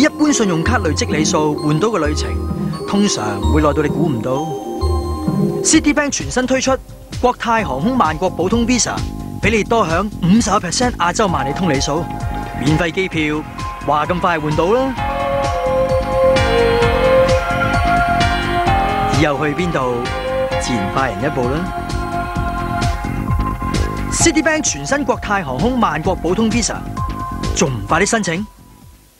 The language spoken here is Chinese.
一般信用卡累积理数换到嘅旅程，通常会耐到你估唔到。Citibank 全新推出国泰航空万国普通 Visa，俾你多享五十 percent 亚洲万里通理数，免费机票，话咁快换到啦！以后去边度，自然快人一步啦。Citibank 全新国泰航空万国普通 Visa，仲唔快啲申请？